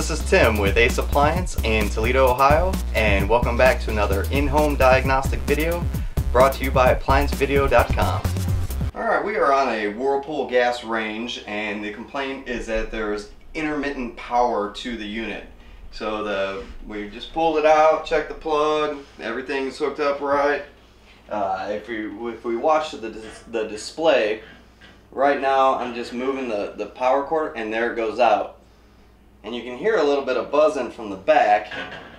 Tim with Ace Appliance in Toledo, Ohio, and welcome back to another in-home diagnostic video brought to you by ApplianceVideo.com. Alright, we are on a Whirlpool gas range, and the complaint is that there's intermittent power to the unit. So the we just pulled it out, checked the plug, everything's hooked up right. Uh, if we if we watch the the display, right now I'm just moving the the power cord, and there it goes out and you can hear a little bit of buzzing from the back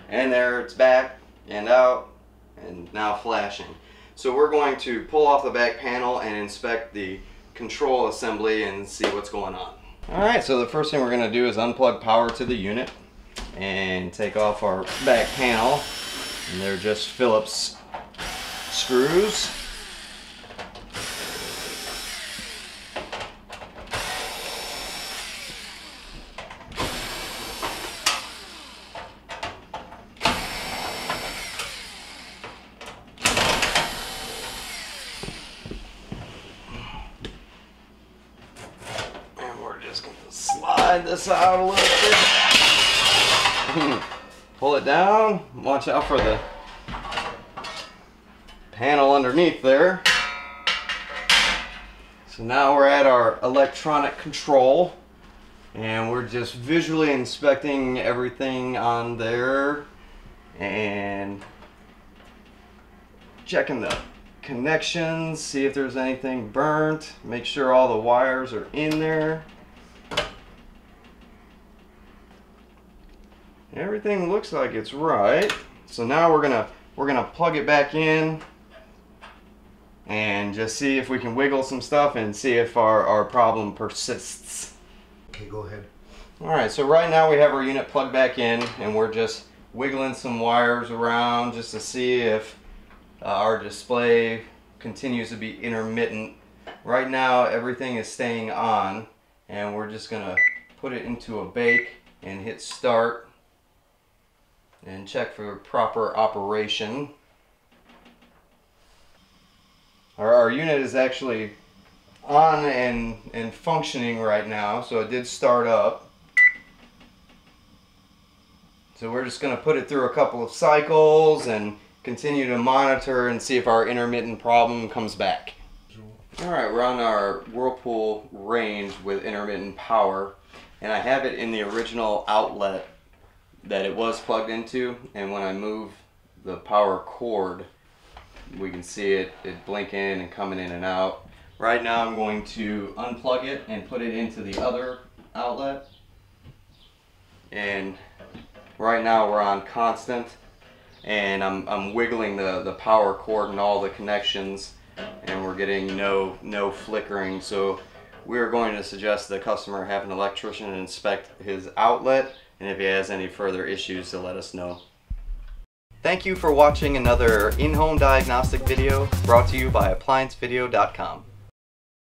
and there it's back and out and now flashing. So we're going to pull off the back panel and inspect the control assembly and see what's going on. Alright so the first thing we're going to do is unplug power to the unit and take off our back panel. And they're just Phillips screws slide this out a little bit. Pull it down. Watch out for the panel underneath there. So now we're at our electronic control and we're just visually inspecting everything on there and checking the connections, see if there's anything burnt, make sure all the wires are in there. Everything looks like it's right. So now we're gonna we're gonna plug it back in and just see if we can wiggle some stuff and see if our, our problem persists. Okay go ahead. All right so right now we have our unit plugged back in and we're just wiggling some wires around just to see if uh, our display continues to be intermittent. Right now everything is staying on and we're just gonna put it into a bake and hit start and check for proper operation. Our, our unit is actually on and, and functioning right now, so it did start up. So we're just going to put it through a couple of cycles and continue to monitor and see if our intermittent problem comes back. Alright, we're on our Whirlpool range with intermittent power and I have it in the original outlet that it was plugged into and when I move the power cord we can see it it blinking and coming in and out. Right now I'm going to unplug it and put it into the other outlet. And right now we're on constant and I'm, I'm wiggling the, the power cord and all the connections and we're getting no no flickering. So we're going to suggest the customer have an electrician inspect his outlet and if he has any further issues to let us know. Thank you for watching another in-home diagnostic video brought to you by ApplianceVideo.com.